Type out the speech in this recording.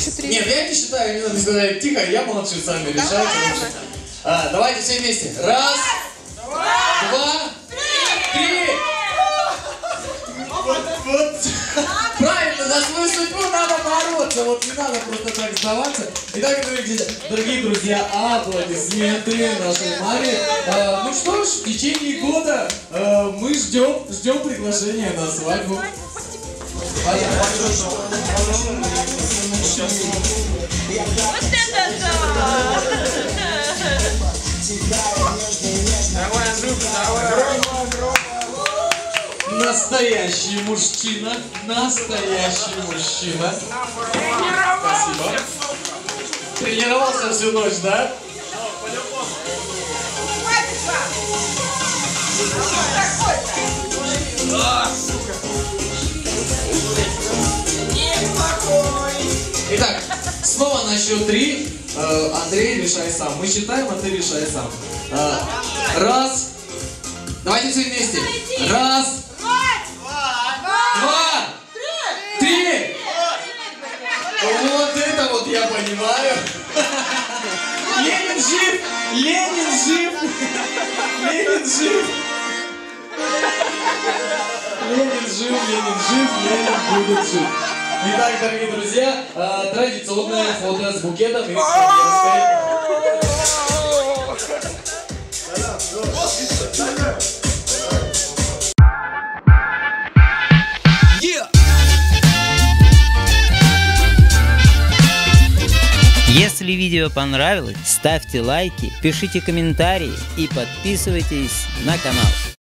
три. Нет, я не считаю, не надо сказать тихо, я молчу, сами решайте. А, давайте все вместе. Раз, два, три. Вот, вот. Правильно, за свою судьбу надо бороться. Вот не надо просто так сдаваться. Итак, дорогие, дорогие друзья, аплодисменты нашей маме. А, ну что ж, в течение года а, мы ждем, ждем приглашения на свадьбу. Понятно. Вот это да! Давай, Андрюха, давай. Настоящий мужчина, настоящий мужчина. Спасибо. Тренировался всю ночь, да? Итак, снова на счет три. Э, Андрей, решай сам. Мы считаем, а ты решай сам. Э, Раз. Давайте все вместе. Раз. Два. Три. Вот это вот я понимаю. Ленин жив! Ленин жив! Ленин жив! Ленин жив, Ленин жив, Ленин будет жив. Итак, дорогие друзья, традиционное фото с букетом и с. Если видео понравилось, ставьте лайки, пишите комментарии и подписывайтесь на канал.